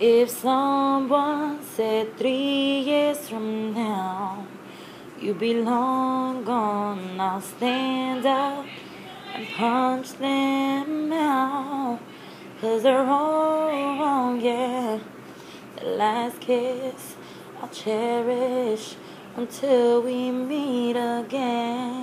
If someone said three years from now you be long gone, I'll stand up and punch them out. Cause they're all wrong, yeah. The last kiss I'll cherish until we meet again.